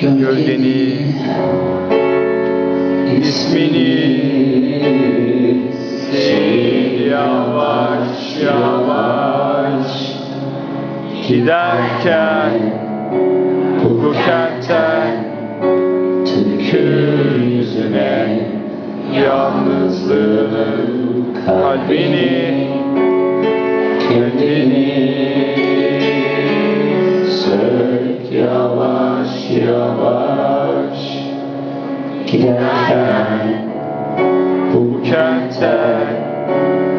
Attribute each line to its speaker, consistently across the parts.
Speaker 1: gölgeni. İsmini sil yavaş yavaş giderken bu kentten tükür yüzüne yalnızlığın kalbini kendini yavaş giderken bu kentten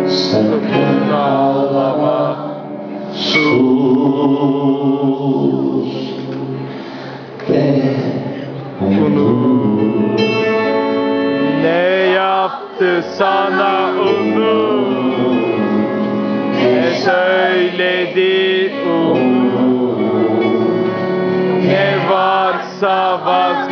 Speaker 1: sakın ağlama sus. Ve unut ne yaptı sana unut ne söyledi unut ne
Speaker 2: of us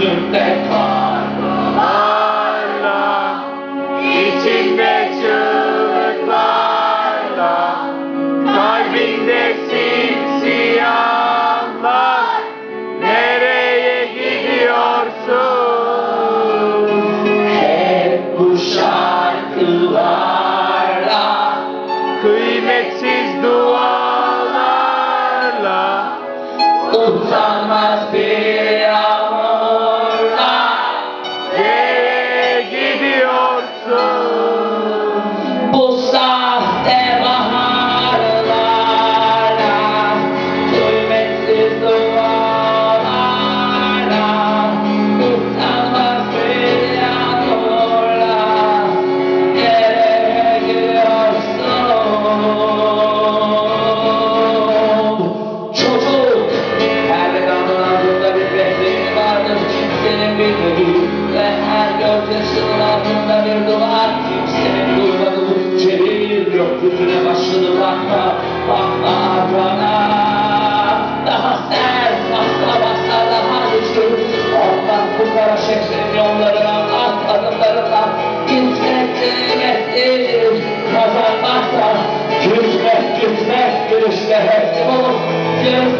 Speaker 2: look that car. Altında bir duvar kimsenin duymadığı çevir gökyüzüne başını bakma. Bakma arkana. Daha sert basa basa daha güçlü ondan bu kara şehrin yollarına at adımlarına. Gitmek kıymetlidir kazanmaksa Küsmek küsmek gülüşle hepsi olur Gözümde